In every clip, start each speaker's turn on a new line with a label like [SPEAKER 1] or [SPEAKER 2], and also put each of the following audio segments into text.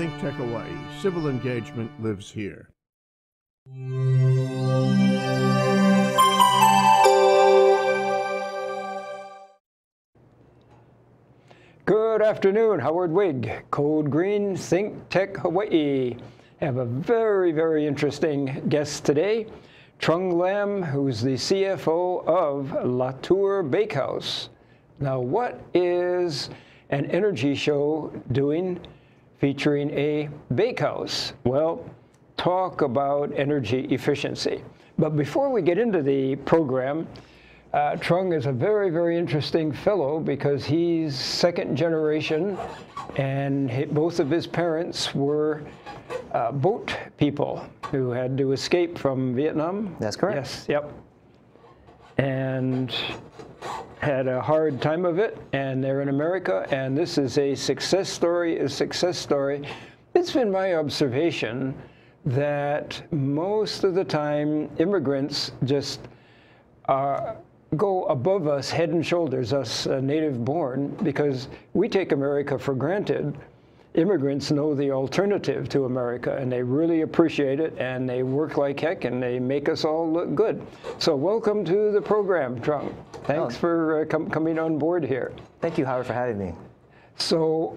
[SPEAKER 1] Think Tech Hawaii. Civil engagement lives here.
[SPEAKER 2] Good afternoon, Howard Wiig, Code Green, Think Tech Hawaii. I have a very, very interesting guest today, Trung Lam, who's the CFO of La Tour Bakehouse. Now, what is an energy show doing featuring a bakehouse? Well, talk about energy efficiency. But before we get into the program, uh, Trung is a very, very interesting fellow because he's second generation, and he, both of his parents were uh, boat people who had to escape from Vietnam.
[SPEAKER 3] That's correct.
[SPEAKER 2] Yes, yep. And had a hard time of it, and they're in America, and this is a success story, a success story. It's been my observation that most of the time immigrants just are go above us head and shoulders, us uh, native born, because we take America for granted. Immigrants know the alternative to America and they really appreciate it and they work like heck and they make us all look good. So, welcome to the program, Trung. Thanks
[SPEAKER 3] Oh.
[SPEAKER 2] for uh, com coming on board here.
[SPEAKER 3] Thank you, Howard, for having me.
[SPEAKER 2] So,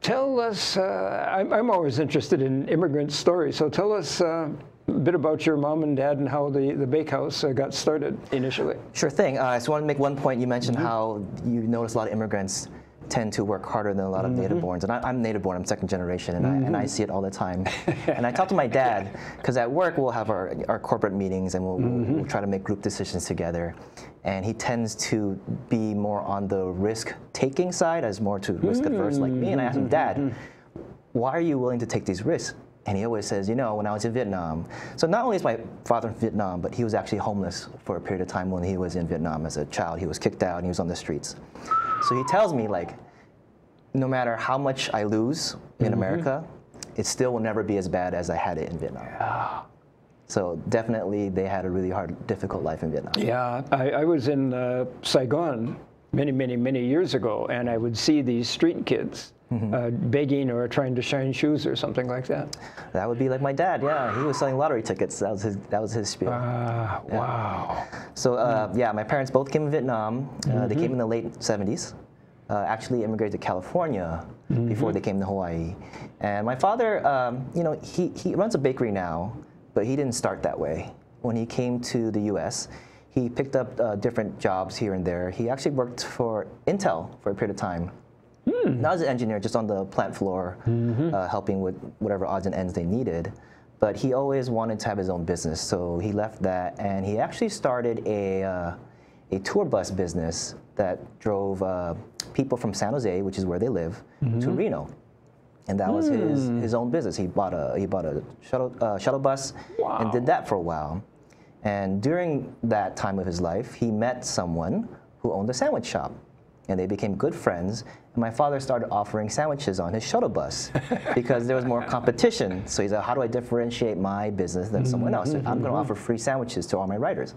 [SPEAKER 2] tell us, uh, I'm, I'm always interested in immigrant stories, so tell us uh, a bit about your mom and dad and how the, the bakehouse uh, got started initially.
[SPEAKER 3] Sure thing. Uh, I just want to make one point. You mentioned how you notice a lot of immigrants tend to work harder than a lot of mm-hmm. native borns. And I, I'm native born, I'm second generation, and, I, and I mm-hmm. see it all the time. and I talk to my dad, because at work we'll have our, our corporate meetings and we'll, we'll, we'll mm-hmm. try to make group decisions together. And he tends to be more on the risk taking side as more to risk adverse like me. And I asked him, Dad, why are you willing to take these risks? And he always says, you know, when I was in Vietnam. So not only is my father in Vietnam, but he was actually homeless for a period of time when he was in Vietnam as a child. He was kicked out and he was on the streets. So he tells me, like, no matter how much I lose in America, it still will never be as bad as I had it in Vietnam. So definitely they had a really hard, difficult life in Vietnam.
[SPEAKER 2] Yeah, I, I was in uh, Saigon many, many, many years ago, and I would see these street kids uh, begging or trying to shine shoes or something like that.
[SPEAKER 3] That would be like my dad. Yeah, he was selling lottery tickets. That was his. That was his spiel.
[SPEAKER 2] Ah, wow.
[SPEAKER 3] So uh, yeah, my parents both came in Vietnam. Uh, They came in the late 70s. Uh, actually immigrated to California before they came to Hawaii. And my father, um, you know, he, he runs a bakery now, but he didn't start that way. When he came to the U.S., he picked up uh, different jobs here and there. He actually worked for Intel for a period of time. Not as an engineer, just on the plant floor, uh, helping with whatever odds and ends they needed. But he always wanted to have his own business, so he left that and he actually started a, uh, a tour bus business that drove uh, people from San Jose, which is where they live, to Reno. And that was his, his own business. He bought a, he bought a shuttle, uh, shuttle bus and did that for a while. And during that time of his life, he met someone who owned a sandwich shop. And they became good friends. My father started offering sandwiches on his shuttle bus because there was more competition. So he said, How do I differentiate my business than someone else? I'm going to offer free sandwiches to all my riders.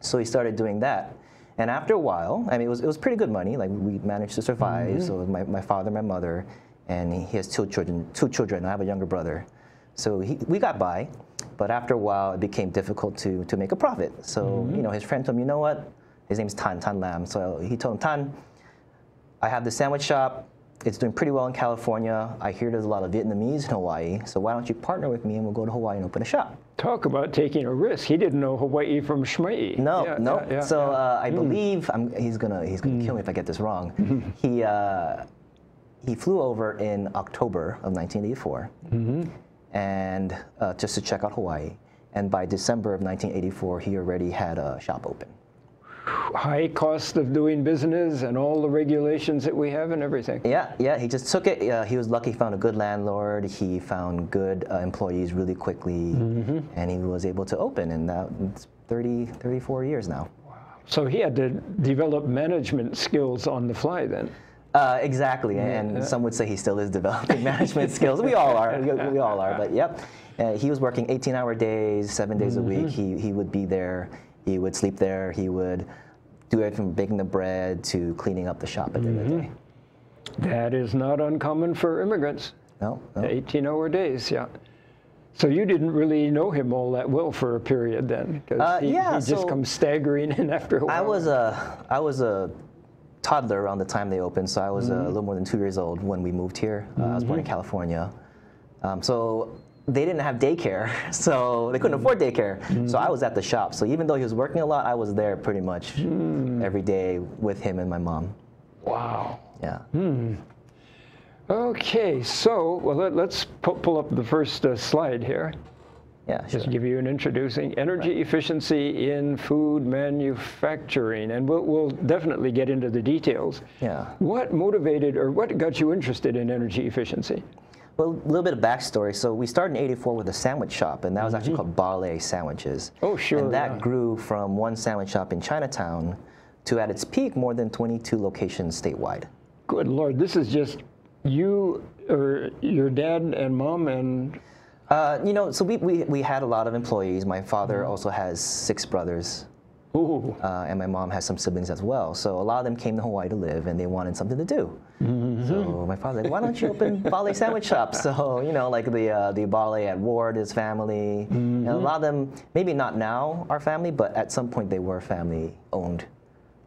[SPEAKER 3] So he started doing that. And after a while, I mean, it was, it was pretty good money. Like, we managed to survive. Mm-hmm. So it was my, my father, my mother, and he has two children, two children. I have a younger brother. So he, we got by. But after a while, it became difficult to, to make a profit. So, mm-hmm. you know, his friend told him, you know what? His name's Tan, Tan Lam. So he told him, Tan, I have the sandwich shop. It's doing pretty well in California. I hear there's a lot of Vietnamese in Hawaii. So why don't you partner with me and we'll go to Hawaii and open a shop?
[SPEAKER 2] Talk about taking a risk. He didn't know Hawaii from Schmai.
[SPEAKER 3] No,
[SPEAKER 2] Yeah,
[SPEAKER 3] no.
[SPEAKER 2] yeah, yeah,
[SPEAKER 3] so.
[SPEAKER 2] Mm.
[SPEAKER 3] Uh, I believe I'm, he's gonna he's gonna kill me if I get this wrong. he uh, he flew over in October of 1984,
[SPEAKER 2] Mm-hmm.
[SPEAKER 3] and uh, just to check out Hawaii. And by December of 1984, he already had a shop open.
[SPEAKER 2] High cost of doing business and all the regulations that we have and everything.
[SPEAKER 3] Yeah, yeah. He just took it. Uh, he was lucky. He found a good landlord. He found good uh, employees really quickly,
[SPEAKER 2] Mm-hmm.
[SPEAKER 3] and he was able to open. And that it's 30, 34 years now. Wow.
[SPEAKER 2] So he had to develop management skills on the fly then.
[SPEAKER 3] Uh, exactly, and some would say he still is developing management skills. We all are. We, we all are. But yep, uh, he was working 18-hour days, seven days a week. He he would be there. He would sleep there. He would do everything from baking the bread to cleaning up the shop at the end of the day.
[SPEAKER 2] That is not uncommon for immigrants.
[SPEAKER 3] No, no.
[SPEAKER 2] 18 hour days, yeah. So you didn't really know him all that well for a period then, because
[SPEAKER 3] Uh,
[SPEAKER 2] he,
[SPEAKER 3] yeah,
[SPEAKER 2] he just
[SPEAKER 3] so-
[SPEAKER 2] comes staggering in after a while.
[SPEAKER 3] I was a I was a toddler around the time they opened, so I was
[SPEAKER 2] Mm-hmm.
[SPEAKER 3] uh, a little more than two years old when we moved here. Uh, I was born in California, um, so they didn't have daycare, so they couldn't afford daycare.
[SPEAKER 2] Mm-hmm.
[SPEAKER 3] So I was at the shop. So even though he was working a lot, I was there pretty much
[SPEAKER 2] Mm.
[SPEAKER 3] every day with him and my mom.
[SPEAKER 2] Wow.
[SPEAKER 3] Yeah.
[SPEAKER 2] Hmm. Okay, so well let, us pu- pull up the first uh, slide here.
[SPEAKER 3] Yeah. Sure.
[SPEAKER 2] Just give you an introducing energy efficiency in food manufacturing, and we'll, we'll definitely get into the details.
[SPEAKER 3] Yeah.
[SPEAKER 2] What motivated or what got you interested in energy efficiency?
[SPEAKER 3] Well, a little bit of backstory. So we started in '84 with a sandwich shop, and that was actually called Ba-Le Sandwiches.
[SPEAKER 2] Mm-hmm. Oh, sure,
[SPEAKER 3] And that
[SPEAKER 2] yeah.
[SPEAKER 3] grew from one sandwich shop in Chinatown to, at its peak, more than 22 locations statewide.
[SPEAKER 2] Good Lord, this is just you or your dad and mom and
[SPEAKER 3] Uh, you know, so we, we, we had a lot of employees. My father also has six brothers, uh, and my mom has some siblings as well. So a lot of them came to Hawaii to live, and they wanted something to do. So my father like, why don't you open Ba-Le Sandwich Shop? So you know, like the uh, the Ba-Le at Ward, his family, and a lot of them, maybe not now are family, but at some point they were family owned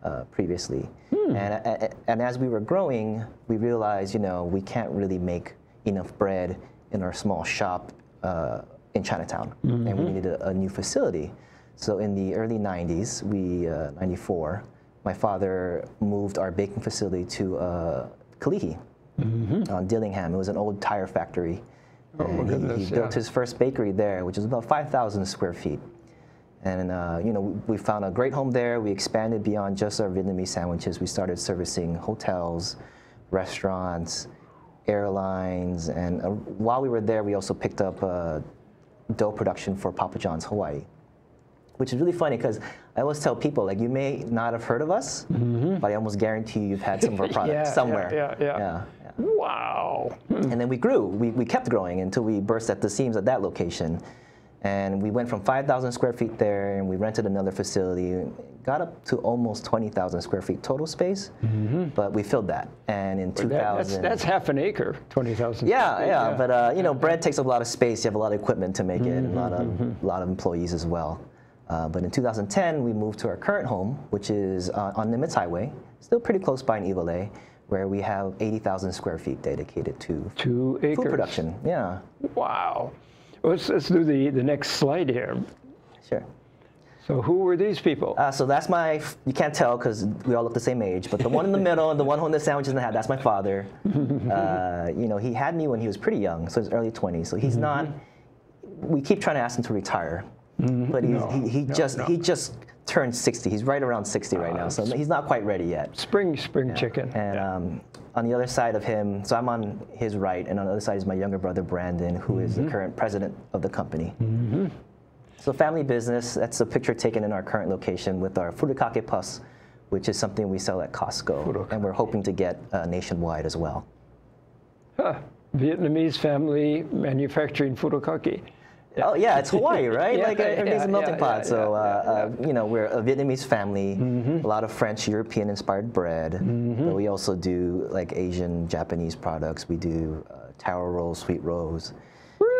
[SPEAKER 3] uh, previously. And, a- a- and as we were growing, we realized, you know, we can't really make enough bread in our small shop uh, in Chinatown, and we needed a, a new facility. So in the early 90s, we, uh, 94, my father moved our baking facility to uh, Kalihi on Dillingham. It was an old tire factory. and he- he,
[SPEAKER 2] yeah.
[SPEAKER 3] built his first bakery there, which was about 5,000 square feet. And uh, you know, we, we found a great home there. We expanded beyond just our Vietnamese sandwiches. We started servicing hotels, restaurants, airlines, and uh, while we were there, we also picked up uh, dough production for Papa John's Hawaii, which is really funny because I always tell people like you may not have heard of us, but I almost guarantee you you've had some of our products
[SPEAKER 2] Yeah, yeah,
[SPEAKER 3] somewhere.
[SPEAKER 2] yeah, yeah.
[SPEAKER 3] yeah.
[SPEAKER 2] wow. Hmm.
[SPEAKER 3] And then we grew. We, we kept growing until we burst at the seams at that location. And we went from 5,000 square feet there, and we rented another facility, got up to almost 20,000 square feet total space. But we filled that. And in 2000,
[SPEAKER 2] that's, that's half an acre, 20,000.
[SPEAKER 3] yeah, yeah, But uh, you know, bread takes up a lot of space. You have a lot of equipment to make it, and a lot of
[SPEAKER 2] Mm-hmm,
[SPEAKER 3] a lot of employees as well. Uh, but in 2010, we moved to our current home, which is uh, on Nimitz Highway, still pretty close by in Iwilei, where we have 80,000 square feet dedicated to
[SPEAKER 2] Two acres.
[SPEAKER 3] food production. Yeah,
[SPEAKER 2] Wow. Let's, let's do the, the next slide here.
[SPEAKER 3] sure.
[SPEAKER 2] So who were these people?
[SPEAKER 3] Uh, so that's my, you can't tell because we all look the same age, but the one in the middle and the one holding the sandwiches in the hat, that's my father. Uh, you know, he had me when he was pretty young, so his early 20s. So he's not, we keep trying to ask him to retire, but he's, he, he just, he just turned 60. He's right around 60 right now, so he's not quite ready yet.
[SPEAKER 2] spring, spring chicken.
[SPEAKER 3] And um, on the other side of him, so I'm on his right, and on the other side is my younger brother Brandon, who is the current president of the company. So family business. That's a picture taken in our current location with our furikake puffs, which is something we sell at Costco, and we're hoping to get uh, nationwide as well.
[SPEAKER 2] Huh. Vietnamese family manufacturing furikake.
[SPEAKER 3] Oh yeah, it's Hawaii, right?
[SPEAKER 2] Yeah,
[SPEAKER 3] like uh,
[SPEAKER 2] yeah,
[SPEAKER 3] everything's a melting pot. so uh, uh, you know, we're a Vietnamese family.
[SPEAKER 2] Mm-hmm.
[SPEAKER 3] A lot of French, European-inspired bread. But we also do like Asian, Japanese products. We do uh, taro rolls, sweet rolls.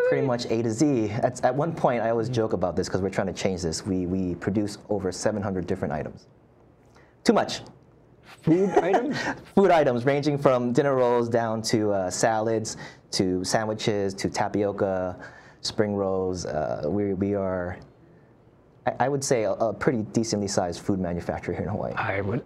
[SPEAKER 3] Pretty much A to Z. At, at one point, I always joke about this because we're trying to change this. We we produce over 700 different items. Too much.
[SPEAKER 2] Food items?
[SPEAKER 3] Food items ranging from dinner rolls down to uh, salads, to sandwiches, to tapioca, spring rolls. Uh, we, we are, I, I would say, a, a pretty decently sized food manufacturer here in Hawaii.
[SPEAKER 2] I would.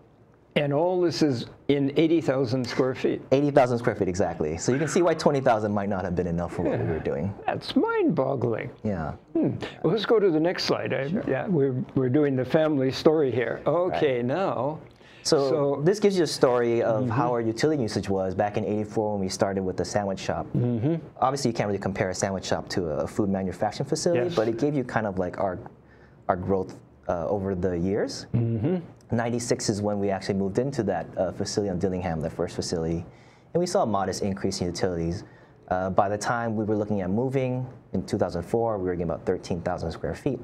[SPEAKER 2] And all this is in 80,000 square feet.
[SPEAKER 3] 80,000 square feet exactly. So you can see why 20,000 might not have been enough for what we were doing.
[SPEAKER 2] That's mind-boggling.
[SPEAKER 3] Yeah.
[SPEAKER 2] Hmm. Well, let's go to the next slide. I, Yeah, we're, we're doing the family story here. Okay, now.
[SPEAKER 3] So,
[SPEAKER 2] So-
[SPEAKER 3] this gives you a story of how our utility usage was back in '84 when we started with the sandwich shop.
[SPEAKER 2] Mm-hmm.
[SPEAKER 3] Obviously, you can't really compare a sandwich shop to a food manufacturing facility,
[SPEAKER 2] Yes.
[SPEAKER 3] but it gave you kind of like our our growth uh, over the years.
[SPEAKER 2] Mm-hmm.
[SPEAKER 3] '96 is when we actually moved into that uh, facility on Dillingham, the first facility, and we saw a modest increase in utilities. Uh, by the time we were looking at moving in 2004, we were getting about 13,000 square feet.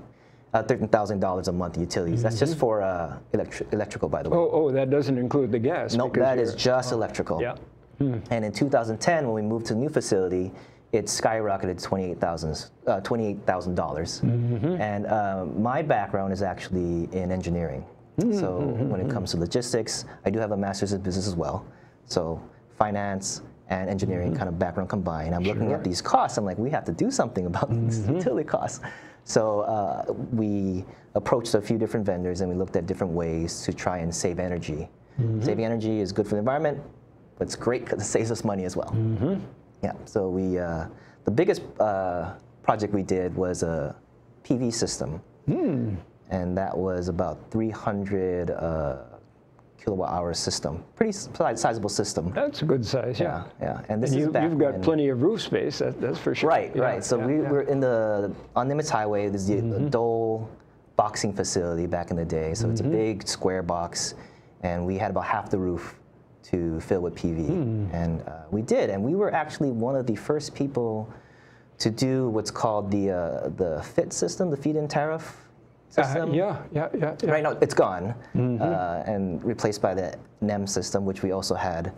[SPEAKER 3] Uh, $13,000 a month in utilities. That's just for uh, electri- electrical, by the way.
[SPEAKER 2] Oh, oh, that doesn't include the gas.
[SPEAKER 3] No,
[SPEAKER 2] because
[SPEAKER 3] that is just electrical.
[SPEAKER 2] Yeah.
[SPEAKER 3] And in 2010, when we moved to the new facility, it skyrocketed to 28,000. Uh, $28,000. And um, my background is actually in engineering. So when it comes to logistics, I do have a master's in business as well. So finance and engineering kind of background combined. I'm looking at these costs. I'm like, we have to do something about these utility costs. So uh, we approached a few different vendors and we looked at different ways to try and save energy. Saving energy is good for the environment, but it's great because it saves us money as well. Yeah. So we, uh, the biggest uh, project we did was a PV system, and that was about 300 uh, kilowatt hour system. Pretty sizable system.
[SPEAKER 2] That's a good size, yeah.
[SPEAKER 3] Yeah, yeah. And this
[SPEAKER 2] And
[SPEAKER 3] is
[SPEAKER 2] you,
[SPEAKER 3] back
[SPEAKER 2] you've got
[SPEAKER 3] when-
[SPEAKER 2] plenty of roof space, that, that's for sure.
[SPEAKER 3] Right,
[SPEAKER 2] Yeah,
[SPEAKER 3] right. So
[SPEAKER 2] yeah,
[SPEAKER 3] we were in the on Nimitz Highway. There's the, the Dole boxing facility back in the day. So it's a
[SPEAKER 2] Mm-hmm.
[SPEAKER 3] big square box, and we had about half the roof to fill with PV,
[SPEAKER 2] Hmm.
[SPEAKER 3] and uh, we did. And we were actually one of the first people to do what's called the uh, the FIT system, the feed-in tariff
[SPEAKER 2] uh,
[SPEAKER 3] system.
[SPEAKER 2] Uh, yeah, yeah, yeah, yeah,
[SPEAKER 3] Right now, it's gone uh,
[SPEAKER 2] mm-hmm.
[SPEAKER 3] uh, and replaced by the NEM system, which we also had.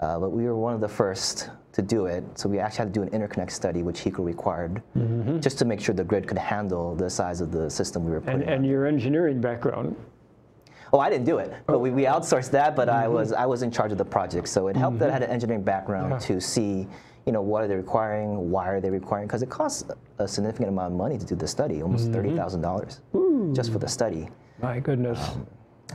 [SPEAKER 3] Uh, but we were one of the first to do it. So we actually had to do an interconnect study, which HECO required,
[SPEAKER 2] mm-hmm.
[SPEAKER 3] just to make sure the grid could handle the size of the system we were putting.
[SPEAKER 2] And, and your engineering background.
[SPEAKER 3] Oh, I didn't do it, but we, we outsourced that. But
[SPEAKER 2] mm-hmm.
[SPEAKER 3] I was I was in charge of the project, so it helped that I mm-hmm. had an engineering background
[SPEAKER 2] yeah.
[SPEAKER 3] to see you know, what are they requiring? Why are they requiring? Because it costs a significant amount of money to do the study, almost
[SPEAKER 2] mm-hmm.
[SPEAKER 3] $30,000 just for the hmm. study.
[SPEAKER 2] My goodness.
[SPEAKER 3] Um,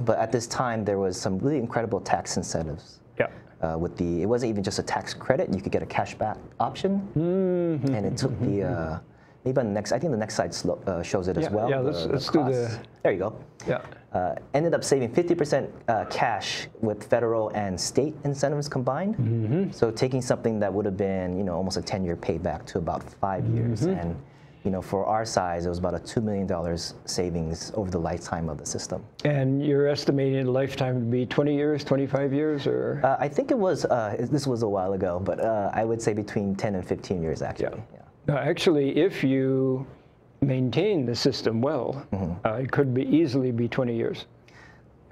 [SPEAKER 3] but at this time, there was some really incredible tax incentives.
[SPEAKER 2] Yeah.
[SPEAKER 3] Uh, with the, it wasn't even just a tax credit. You could get a cash back option,
[SPEAKER 2] mm -hmm.
[SPEAKER 3] and it took the mm-hmm. uh, maybe on the next. I think the next slide uh, shows it
[SPEAKER 2] yeah, as
[SPEAKER 3] well.
[SPEAKER 2] Yeah, let's,
[SPEAKER 3] the,
[SPEAKER 2] let's do the.
[SPEAKER 3] There you go.
[SPEAKER 2] Yeah.
[SPEAKER 3] Uh, ended up saving 50% uh, cash with federal and state incentives combined.
[SPEAKER 2] Mm -hmm.
[SPEAKER 3] So taking something that would have been you know almost a 10-year payback to about 5 mm -hmm. years
[SPEAKER 2] mm-hmm.
[SPEAKER 3] and you know, for our size, it was about a two million dollars savings over the lifetime of the system.
[SPEAKER 2] And you're estimating the lifetime to be 20 years, 25 years, or?
[SPEAKER 3] Uh, I think it was. Uh, this was a while ago, but uh, I would say between 10 and 15 years actually. Yeah.
[SPEAKER 2] No, actually, if you maintain the system well,
[SPEAKER 3] Mm-hmm.
[SPEAKER 2] uh, it could be easily be 20 years.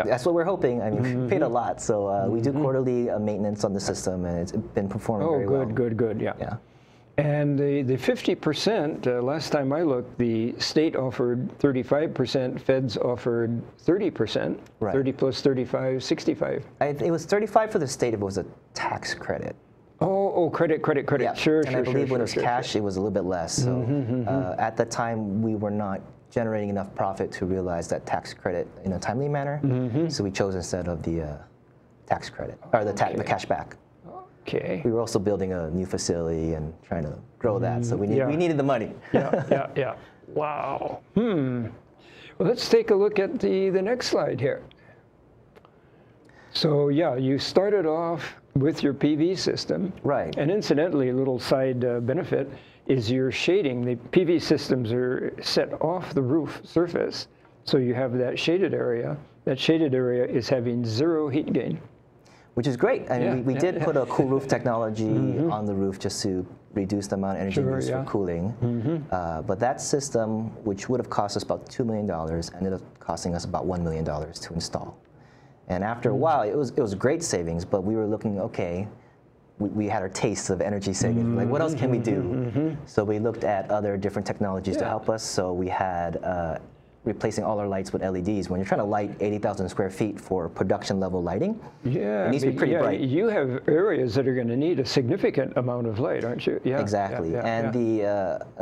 [SPEAKER 3] That's what we're hoping. I mean,
[SPEAKER 2] Mm-hmm.
[SPEAKER 3] we paid a lot, so uh, we do quarterly uh, maintenance on the system, and it's been performing
[SPEAKER 2] Oh,
[SPEAKER 3] very
[SPEAKER 2] good,
[SPEAKER 3] well.
[SPEAKER 2] good, good, yeah.
[SPEAKER 3] Yeah.
[SPEAKER 2] And the, the 50%, uh, last time I looked, the state offered 35%, feds offered 30%,
[SPEAKER 3] Right.
[SPEAKER 2] 30 plus 35, 65.
[SPEAKER 3] I, it was 35 for the state if it was a tax credit.
[SPEAKER 2] Oh, oh, credit, credit, credit.
[SPEAKER 3] Yeah.
[SPEAKER 2] Sure,
[SPEAKER 3] and
[SPEAKER 2] sure,
[SPEAKER 3] I believe
[SPEAKER 2] sure,
[SPEAKER 3] when
[SPEAKER 2] sure,
[SPEAKER 3] it was
[SPEAKER 2] sure,
[SPEAKER 3] cash, it was a little bit less. So uh, at the time, we were not generating enough profit to realize that tax credit in a timely manner. So we chose instead of the uh, tax credit or the, ta- the cash back.
[SPEAKER 2] Okay.
[SPEAKER 3] We were also building a new facility and trying to grow that, so we, need,
[SPEAKER 2] yeah.
[SPEAKER 3] we needed the money.
[SPEAKER 2] yeah, yeah, yeah. Wow. Hmm. Well, let's take a look at the, the next slide here. So yeah, you started off with your PV system.
[SPEAKER 3] Right.
[SPEAKER 2] And incidentally, a little side uh, benefit is your shading. The PV systems are set off the roof surface, so you have that shaded area. That shaded area is having zero heat gain.
[SPEAKER 3] Which is great. I mean,
[SPEAKER 2] Yeah,
[SPEAKER 3] we, we
[SPEAKER 2] yeah,
[SPEAKER 3] did
[SPEAKER 2] yeah.
[SPEAKER 3] put a cool roof technology on the roof just to reduce the amount of energy
[SPEAKER 2] Sure,
[SPEAKER 3] used for cooling. Uh, but that system, which would have cost us about $2 million, ended up costing us about $1 million to install. And after a while, it was, it was great savings, but we were looking, okay, we, we had our taste of energy savings. Like, what else can we do? So we looked at other different technologies to help us. So we had uh, replacing all our lights with LEDs. When you're trying to light 80,000 square feet for production level lighting,
[SPEAKER 2] Yeah,
[SPEAKER 3] It needs to be pretty
[SPEAKER 2] yeah,
[SPEAKER 3] bright.
[SPEAKER 2] You have areas that are going to need a significant amount of light, aren't you? Yeah.
[SPEAKER 3] Exactly,
[SPEAKER 2] yeah,
[SPEAKER 3] and
[SPEAKER 2] yeah.
[SPEAKER 3] the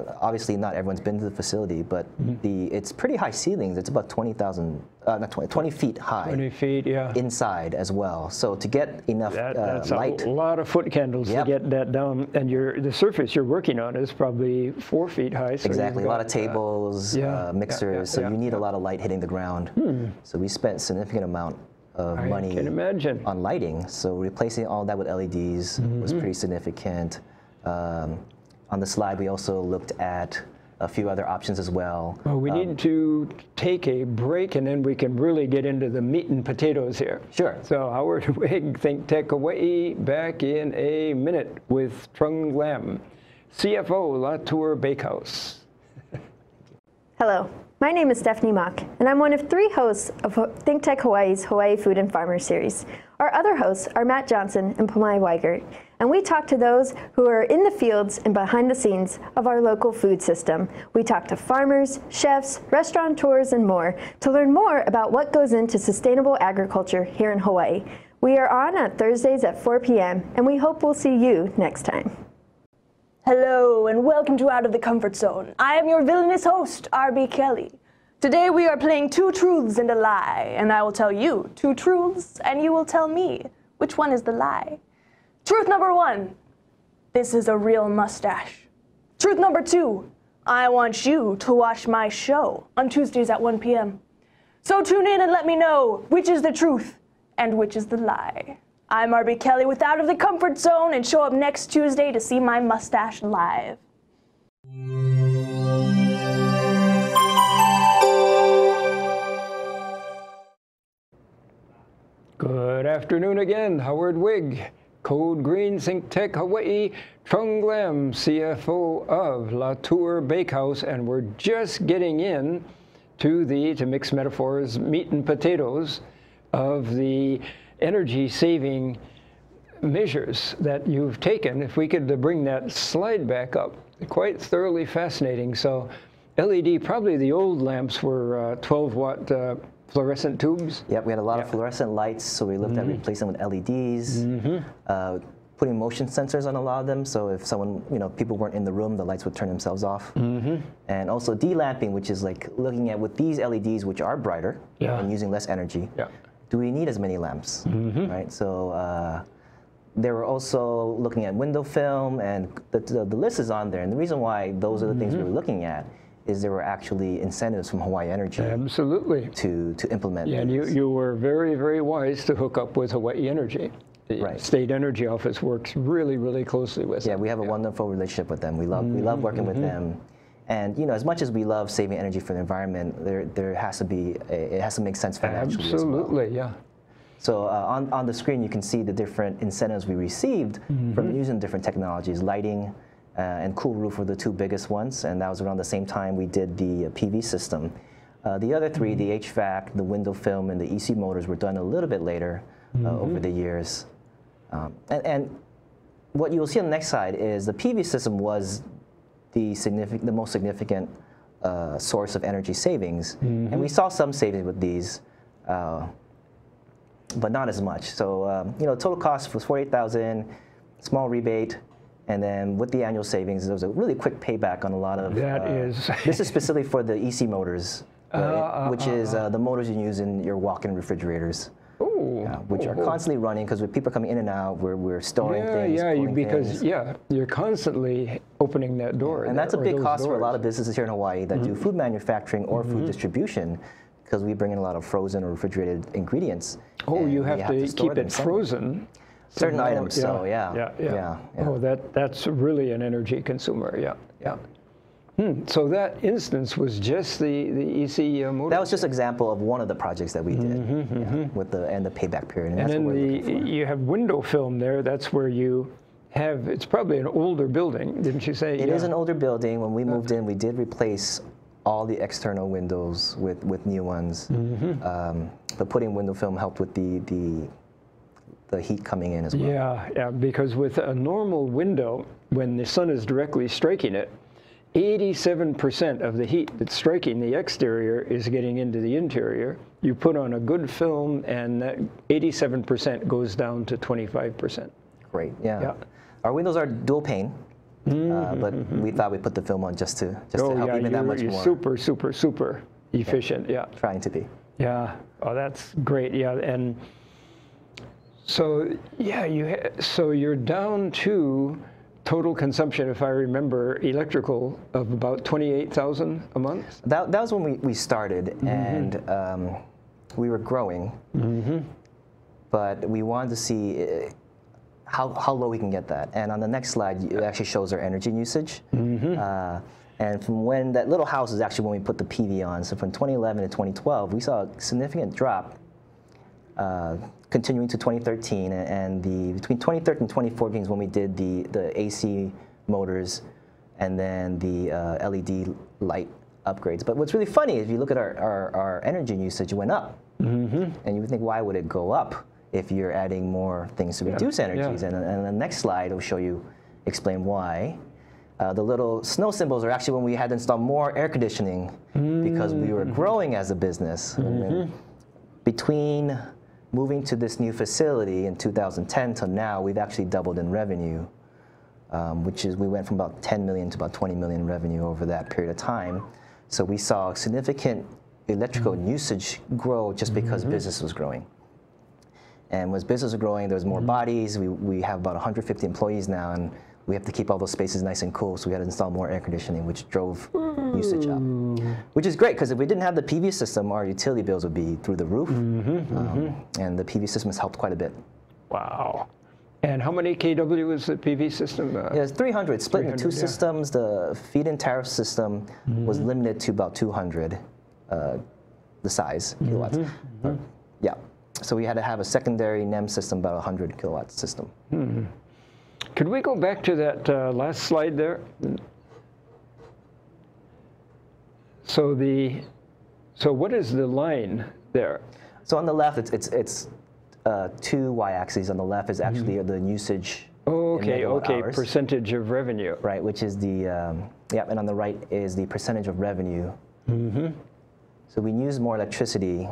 [SPEAKER 3] uh, obviously not everyone's been to the facility, but
[SPEAKER 2] Mm-hmm.
[SPEAKER 3] the it's pretty high ceilings. It's about twenty thousand, uh, not 20, 20 feet high
[SPEAKER 2] 20 feet, yeah.
[SPEAKER 3] inside as well. So to get enough
[SPEAKER 2] That,
[SPEAKER 3] uh, light,
[SPEAKER 2] a lot of foot candles
[SPEAKER 3] Yep.
[SPEAKER 2] to get that down, and your the surface you're working on is probably four feet high. So
[SPEAKER 3] exactly, a lot of
[SPEAKER 2] uh,
[SPEAKER 3] tables, uh,
[SPEAKER 2] yeah,
[SPEAKER 3] mixers.
[SPEAKER 2] yeah,
[SPEAKER 3] so
[SPEAKER 2] yeah,
[SPEAKER 3] you need a lot of light hitting the ground. So we spent significant amount of
[SPEAKER 2] I
[SPEAKER 3] money
[SPEAKER 2] can imagine.
[SPEAKER 3] on lighting. So replacing all that with LEDs
[SPEAKER 2] Mm-hmm.
[SPEAKER 3] was pretty significant. Um, on the slide, we also looked at a few other options as well.
[SPEAKER 2] Well, we need um, to take a break, and then we can really get into the meat and potatoes here.
[SPEAKER 3] Sure.
[SPEAKER 2] So Howard Wiig, Think Tech Hawaii, back in a minute with Trung Lam, CFO La Tour Bakehouse.
[SPEAKER 4] Hello, My name is Stephanie Mock, and I'm one of three hosts of Think Tech Hawaii's Hawaii Food and Farmer series. Our other hosts are Matt Johnson and Pomai Weigert, and we talk to those who are in the fields and behind the scenes of our local food system. We talk to farmers, chefs, restaurateurs, and more to learn more about what goes into sustainable agriculture here in Hawaii. We are on on Thursdays at 4 p.m., and we hope we'll see you next time.
[SPEAKER 5] Hello, and welcome to Out of the Comfort Zone. I am your villainous host, RB Kelly. Today we are playing Two Truths and a Lie, and I will tell you two truths, and you will tell me which one is the lie. Truth number one this is a real mustache. Truth number two I want you to watch my show on Tuesdays at 1 p.m. So tune in and let me know which is the truth and which is the lie. I'm RB Kelly with Out of the Comfort Zone and show up next Tuesday to see my mustache live.
[SPEAKER 2] Good afternoon again. Howard Wiig, Code Green Think Tech Hawaii, Trung Lam, CFO of La Tour Bakehouse, and we're just getting in to the, to mix metaphors, meat and potatoes of the energy saving measures that you've taken. If we could bring that slide back up, quite thoroughly fascinating. So LED, probably the old lamps were uh, 12 watt uh, fluorescent tubes.
[SPEAKER 3] Yep, we had a lot
[SPEAKER 2] Yeah.
[SPEAKER 3] of fluorescent lights, so we looked at mm-hmm. replacing them with LEDs. Mm-hmm. Uh, putting motion sensors on a lot of them, so if someone, you know, people weren't in the room, the lights would turn themselves off. Mm-hmm. And also delamping, which is like looking at with these LEDs, which are brighter
[SPEAKER 2] Yeah.
[SPEAKER 3] and using less energy.
[SPEAKER 2] Yeah.
[SPEAKER 3] Do we need as many lamps? Right. So uh, they were also looking at window film, and the, the, the list is on there. And the reason why those are the things we were looking at is there were actually incentives from Hawaii Energy
[SPEAKER 2] Absolutely.
[SPEAKER 3] to to implement.
[SPEAKER 2] Yeah, and you, you were very, very wise to hook up with Hawaii Energy. The
[SPEAKER 3] Right.
[SPEAKER 2] State Energy Office works really, really closely with
[SPEAKER 3] Yeah,
[SPEAKER 2] them.
[SPEAKER 3] we have a wonderful relationship with them. We love we love mm-hmm, working with mm-hmm. them. And you know, as much as we love saving energy for the environment, there there has to be a, it has to make sense financially as well.
[SPEAKER 2] Absolutely, yeah.
[SPEAKER 3] So uh, on on the screen, you can see the different incentives we received mm-hmm. from using different technologies. Lighting uh, and cool roof were the two biggest ones, and that was around the same time we did the uh, PV system. Uh, the other 3 the HVAC, the window film, and the EC motors, were done a little bit later uh, over the years. Um, and, and what you'll see on the next slide is the PV system was the, significant, the most significant uh, source of energy savings. And we saw some savings with these, uh, but not as much. So, um, you know, total cost was 48000 small rebate. And then with the annual savings, there was a really quick payback on a lot of.
[SPEAKER 2] That
[SPEAKER 3] uh,
[SPEAKER 2] is-
[SPEAKER 3] this is specifically for the EC motors, uh,
[SPEAKER 2] uh,
[SPEAKER 3] which is uh, the motors you use in your walk-in refrigerators
[SPEAKER 2] Oh,
[SPEAKER 3] uh, which are constantly running because with people coming in and out, we're, we're storing
[SPEAKER 2] yeah,
[SPEAKER 3] things.
[SPEAKER 2] yeah, you, because
[SPEAKER 3] things.
[SPEAKER 2] yeah, you're constantly opening that door.
[SPEAKER 3] and that's a big cost for a lot of businesses here in Hawaii that
[SPEAKER 2] Mm-hmm.
[SPEAKER 3] do food manufacturing or food distribution because we bring in a lot of frozen or refrigerated ingredients.
[SPEAKER 2] Oh, you
[SPEAKER 3] we
[SPEAKER 2] have, to,
[SPEAKER 3] store
[SPEAKER 2] keep it
[SPEAKER 3] somewhere.
[SPEAKER 2] frozen.
[SPEAKER 3] Certain items, so yeah,
[SPEAKER 2] yeah, yeah.
[SPEAKER 3] yeah, yeah.
[SPEAKER 2] Oh, that that's really an energy consumer. Yeah, yeah. Hmm. So that instance was just the the EC uh, motor.
[SPEAKER 3] That was just an example of one of the projects that we did yeah, with the and the payback period. And,
[SPEAKER 2] and then the you have window film there. That's where you have. It's probably an older building, didn't you say?
[SPEAKER 3] It is
[SPEAKER 2] Yeah.
[SPEAKER 3] an older building. When we moved in, we did replace all the external windows with, with new ones.
[SPEAKER 2] Mm-hmm.
[SPEAKER 3] Um, but putting window film helped with the, the, the heat coming in as well.
[SPEAKER 2] Yeah, yeah, because with a normal window, when the sun is directly striking it, 87% of the heat that's striking the exterior is getting into the interior. You put on a good film, and that 87% goes down to 25%.
[SPEAKER 3] Great, yeah.
[SPEAKER 2] Yeah.
[SPEAKER 3] Our windows are dual pane, uh, but we thought we'd put the film on just to, just to help
[SPEAKER 2] Mm-hmm, oh, yeah,
[SPEAKER 3] even that much
[SPEAKER 2] you're
[SPEAKER 3] more.
[SPEAKER 2] super, super, super efficient. Yeah.
[SPEAKER 3] Trying to be.
[SPEAKER 2] Yeah. Oh, that's great. Yeah, and so yeah, you ha- so you're down to total consumption, if I remember, electrical of about twenty-eight thousand a month.
[SPEAKER 3] That, that was when we, we started,
[SPEAKER 2] Mm-hmm.
[SPEAKER 3] and um, we were growing. But we wanted to see uh, how, how low we can get that. And on the next slide, it actually shows our energy usage.
[SPEAKER 2] Mm-hmm.
[SPEAKER 3] Uh, and from when that little house is actually when we put the PV on. So from 2011 to 2012, we saw a significant drop. Uh, continuing to 2013, and- and the between 2013 and 2014 is when we did the the EC motors, and then the uh, LED light upgrades. But what's really funny is if you look at our, our, our energy usage, it went up.
[SPEAKER 2] Mm-hmm.
[SPEAKER 3] And you would think, why would it go up if you're adding more things to reduce
[SPEAKER 2] yeah.
[SPEAKER 3] energies? And, and the next slide will show you, explain why. Uh, the little snow symbols are actually when we had to install more air conditioning because we were growing as a business. Then between moving to this new facility in 2010 to now, we've actually doubled in revenue, um, which is we went from about 10 million to about 20 million revenue over that period of time. So we saw significant electrical mm-hmm. usage grow just because mm-hmm. business was growing. And as business was growing, there was more mm-hmm. bodies. We, we have about 150 employees now, and we have to keep all those spaces nice and cool. So we had to install more air conditioning, which drove usage up. Which is great because if we didn't have the PV system, our utility bills would be through the roof. Um, and the PV system has helped quite a bit.
[SPEAKER 2] Wow. And how many kW is the PV system? Uh,
[SPEAKER 3] Yeah, it's 300 split into two
[SPEAKER 2] yeah.
[SPEAKER 3] systems. The feed-in tariff system was limited to about 200, uh, the size kilowatts. Uh, yeah. So we had to have a secondary NEM system, about 100 kilowatt system.
[SPEAKER 2] Could we go back to that uh, last slide there? So the, so what is the line there?
[SPEAKER 3] So on the left, it's it's, it's uh, two y-axes. On the left is actually the usage.
[SPEAKER 2] Okay, okay,
[SPEAKER 3] hours,
[SPEAKER 2] percentage of revenue.
[SPEAKER 3] Right, which is the um, yeah, and on the right is the percentage of revenue. Mhm. So we use more electricity,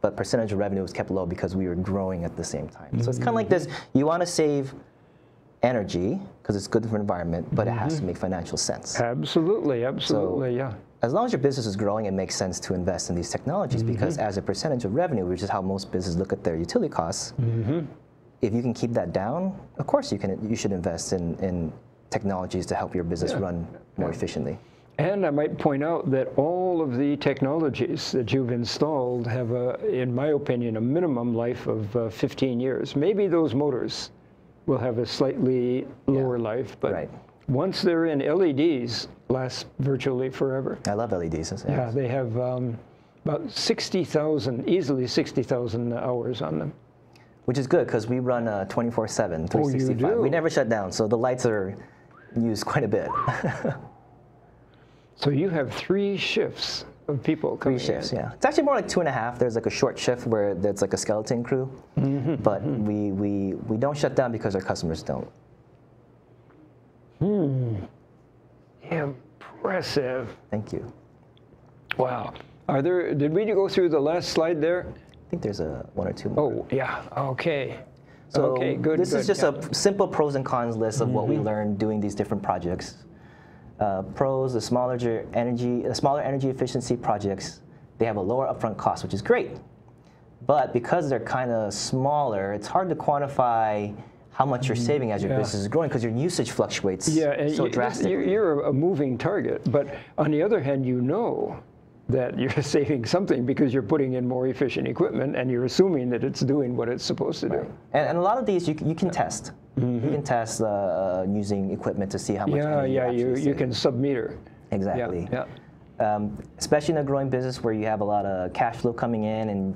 [SPEAKER 3] but percentage of revenue was kept low because we were growing at the same time. So it's kind of like this: you want to save energy because it's good for the environment, but it has to mm-hmm. make financial sense.
[SPEAKER 2] Absolutely, absolutely, yeah.
[SPEAKER 3] As long as your business is growing, it makes sense to invest in these technologies mm-hmm. because as a percentage of revenue, which is how most businesses look at their utility costs, mm-hmm. if you can keep that down, of course you can. You should invest in, in technologies to help your business run more efficiently.
[SPEAKER 2] And I might point out that all of the technologies that you've installed have, a, in my opinion, a minimum life of uh, 15 years. Maybe those motors will have a slightly lower life, but
[SPEAKER 3] Right.
[SPEAKER 2] once they're in, LEDs last virtually forever.
[SPEAKER 3] I love LEDs. It's-
[SPEAKER 2] Yeah, they have um, about 60,000, easily 60,000 hours on them.
[SPEAKER 3] Which is good because we run uh, 24 7, 365.
[SPEAKER 2] do?
[SPEAKER 3] We never shut down, so the lights are used quite a bit.
[SPEAKER 2] So you have three shifts people
[SPEAKER 3] Three
[SPEAKER 2] coming
[SPEAKER 3] shifts,
[SPEAKER 2] in.
[SPEAKER 3] yeah. It's actually more like two and a half. There's like a short shift where there's like a skeleton crew,
[SPEAKER 2] Mm-hmm,
[SPEAKER 3] but we, we, we don't shut down because our customers don't. Hmm.
[SPEAKER 2] Impressive.
[SPEAKER 3] Thank you.
[SPEAKER 2] Wow. Are there, did we go through the last slide there?
[SPEAKER 3] I think there's a one or two more.
[SPEAKER 2] Oh, yeah, okay.
[SPEAKER 3] So
[SPEAKER 2] okay, good.
[SPEAKER 3] this is just
[SPEAKER 2] yeah. Mm-hmm.
[SPEAKER 3] a simple pros and cons list of what we learned doing these different projects. Uh, pros: the smaller energy, the smaller energy efficiency projects, they have a lower upfront cost, which is great. But because they're kind of smaller, it's hard to quantify how much you're saving as your
[SPEAKER 2] Mm-hmm. yeah.
[SPEAKER 3] business is growing because your usage fluctuates
[SPEAKER 2] Yeah,
[SPEAKER 3] so drastically.
[SPEAKER 2] You're, a moving target, but on the other hand, you know that you're saving something because you're putting in more efficient equipment and you're assuming that it's doing what it's supposed to do.
[SPEAKER 3] And, and a lot of these you, you can test. You can test uh, uh, using equipment to see how much
[SPEAKER 2] Mm-hmm. Yeah, yeah,
[SPEAKER 3] you,
[SPEAKER 2] you,
[SPEAKER 3] actually
[SPEAKER 2] you
[SPEAKER 3] save.
[SPEAKER 2] can submeter.
[SPEAKER 3] Exactly.
[SPEAKER 2] Yeah, yeah.
[SPEAKER 3] um, especially in a growing business where you have a lot of cash flow coming in and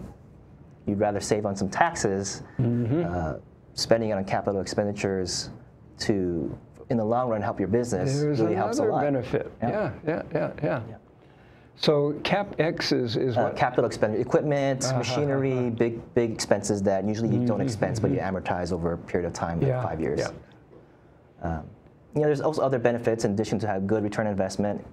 [SPEAKER 3] you'd rather save on some taxes,
[SPEAKER 2] Mm-hmm.
[SPEAKER 3] uh, spending it on capital expenditures to, in the long run, help your business
[SPEAKER 2] There's
[SPEAKER 3] really helps a
[SPEAKER 2] another
[SPEAKER 3] lot.
[SPEAKER 2] benefit.
[SPEAKER 3] Yeah.
[SPEAKER 2] Yeah, yeah, yeah, yeah. So CapEx is, is
[SPEAKER 3] Uh,
[SPEAKER 2] what?
[SPEAKER 3] capital expenditure, equipment,
[SPEAKER 2] Uh-huh,
[SPEAKER 3] machinery, big big expenses that usually you don't expense, but you amortize over a period of time, like
[SPEAKER 2] Mm-hmm, Yeah,
[SPEAKER 3] five years.
[SPEAKER 2] yeah.
[SPEAKER 3] You know, there's also other benefits in addition to have good return on investment.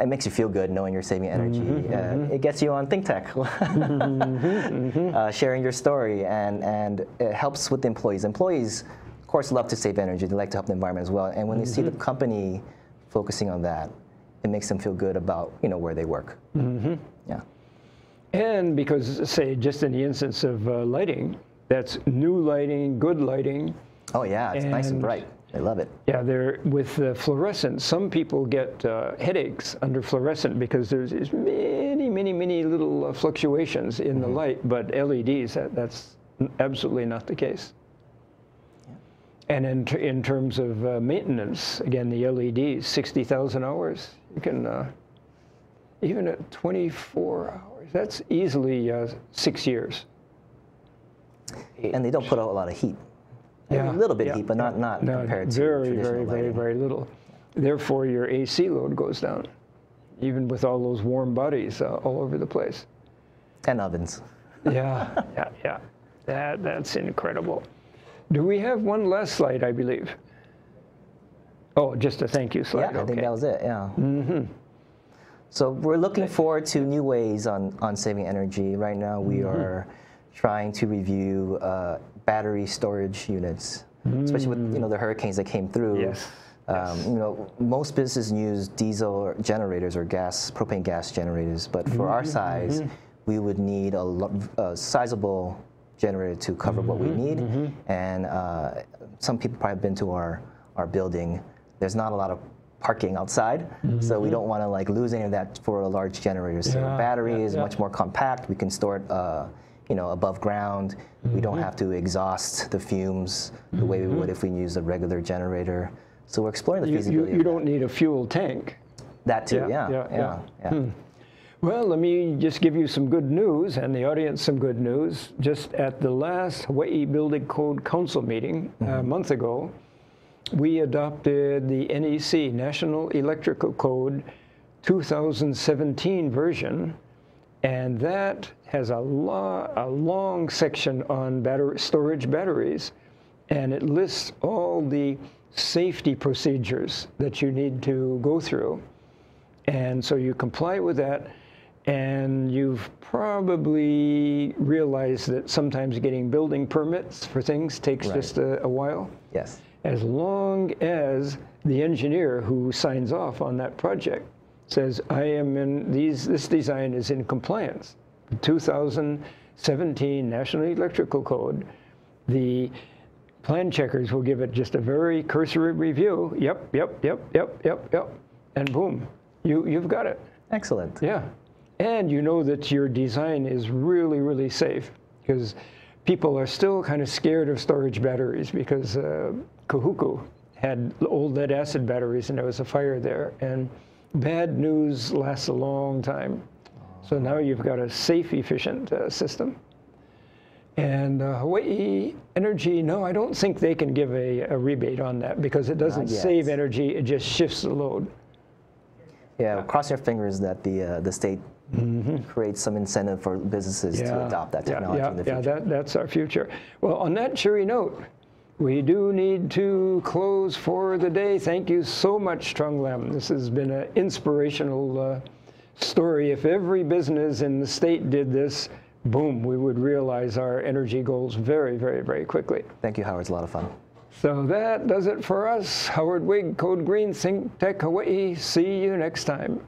[SPEAKER 3] It makes you feel good knowing you're saving energy.
[SPEAKER 2] Mm-hmm,
[SPEAKER 3] Uh, it gets you on ThinkTech, uh, sharing your story, and, and it helps with the employees. Employees, of course, love to save energy. They like to help the environment as well. And when they see
[SPEAKER 2] Mm-hmm.
[SPEAKER 3] the company focusing on that, it makes them feel good about you know where they work. Mm-hmm. Yeah.
[SPEAKER 2] And because, say, just in the instance of uh, lighting, that's new lighting, good lighting.
[SPEAKER 3] Oh yeah, it's nice and
[SPEAKER 2] And-
[SPEAKER 3] bright. I love it.
[SPEAKER 2] Yeah, there with uh, fluorescent. Some people get uh, headaches under fluorescent because there's these many, many, many little uh, fluctuations in
[SPEAKER 3] Mm-hmm.
[SPEAKER 2] the light. But LEDs, that, that's absolutely not the case. And in, in terms of uh, maintenance, again, the LEDs, 60,000 hours. You can, uh, even at 24 hours, that's easily uh, six years.
[SPEAKER 3] And they don't put out a lot of heat.
[SPEAKER 2] Yeah,
[SPEAKER 3] a little bit
[SPEAKER 2] yeah,
[SPEAKER 3] of heat, but not not
[SPEAKER 2] No,
[SPEAKER 3] compared to
[SPEAKER 2] very,
[SPEAKER 3] traditional
[SPEAKER 2] very, very,
[SPEAKER 3] lighting.
[SPEAKER 2] very little. Therefore, your AC load goes down. even with all those warm bodies uh, all over the place.
[SPEAKER 3] And ovens.
[SPEAKER 2] Yeah, yeah, yeah. That, that's incredible. Do we have one last slide, I believe? Oh, just a thank you slide. Yeah.
[SPEAKER 3] I think that was it. Yeah. Mm-hmm. So we're looking forward to new ways on, on saving energy. Right now, we
[SPEAKER 2] Mm-hmm.
[SPEAKER 3] are trying to review uh, battery storage units, especially with you know the hurricanes that came through.
[SPEAKER 2] Mm. Yes,
[SPEAKER 3] Um, You know, most businesses use diesel generators or gas, propane gas generators, but for our
[SPEAKER 2] Mm-hmm,
[SPEAKER 3] size, we would need a, lo- a sizable generator to cover what we need.
[SPEAKER 2] Mm-hmm,
[SPEAKER 3] And uh, some people probably have been to our, our building. There's not a lot of parking outside, so we don't want to like lose any of that for a large generator. So
[SPEAKER 2] Mm-hmm. Yeah,
[SPEAKER 3] battery
[SPEAKER 2] yeah,
[SPEAKER 3] is
[SPEAKER 2] yeah.
[SPEAKER 3] much more compact. We can store it, uh, you know, above ground. We
[SPEAKER 2] Mm-hmm.
[SPEAKER 3] don't have to exhaust the fumes the way we would if we use a regular generator. So we're exploring the
[SPEAKER 2] You, you,
[SPEAKER 3] feasibility.
[SPEAKER 2] you
[SPEAKER 3] of
[SPEAKER 2] don't need a fuel tank.
[SPEAKER 3] that too.
[SPEAKER 2] yeah,
[SPEAKER 3] Yeah,
[SPEAKER 2] yeah,
[SPEAKER 3] yeah,
[SPEAKER 2] yeah.
[SPEAKER 3] yeah.
[SPEAKER 2] Hmm. Well, let me just give you some good news and the audience some good news. Just at the last Hawaii Building Code Council meeting a mm-hmm. month ago, we adopted the NEC, National Electrical Code 2017 version, and that has a, lo- a long section on battery, storage batteries, and it lists all the safety procedures that you need to go through. And so you comply with that, and you've probably realized that sometimes getting building permits for things takes
[SPEAKER 3] Right.
[SPEAKER 2] just a, a while.
[SPEAKER 3] Yes.
[SPEAKER 2] As long as the engineer who signs off on that project says, I am in, these, this design is in compliance. 2017 National Electrical Code, the plan checkers will give it just a very cursory review. Yep, yep, yep, yep, yep, yep. And boom, you, you've got it.
[SPEAKER 3] Excellent.
[SPEAKER 2] Yeah. And you know that your design is really, really safe because people are still kind of scared of storage batteries because uh, Kahuku had old lead acid batteries and there was a fire there. And bad news lasts a long time. So now you've got a safe, efficient uh, system. And uh, Hawaii Energy, no, I don't think they can give a, a rebate on that because it doesn't save energy, it just shifts the load.
[SPEAKER 3] Yeah. Cross your fingers that the uh, the state creates some incentive for businesses to adopt that
[SPEAKER 2] Mm-hmm. yeah,
[SPEAKER 3] technology
[SPEAKER 2] yeah,
[SPEAKER 3] in the future.
[SPEAKER 2] yeah, that, that's our future. Well, on that cheery note, we do need to close for the day. Thank you so much, Trung Lam. This has been an inspirational uh, story. If every business in the state did this, boom, we would realize our energy goals very, very, very quickly.
[SPEAKER 3] Thank you, Howard. It's a lot of fun.
[SPEAKER 2] So that does it for us. Howard Wiig, Code Green, Think Tech Hawaii. See you next time.